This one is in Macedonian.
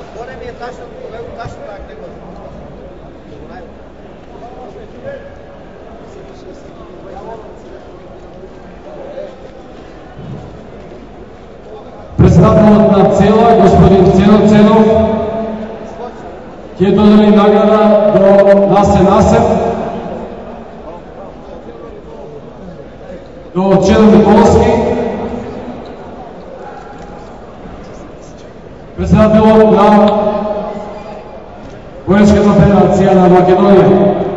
Отворен ми е ташно, кога така го ташно так него. Председателот на цела, господин Ценов Ценов, ќе додели награда до Насе Насев, до Чедо Николовски, председателот на Војнската федерација на Македонија.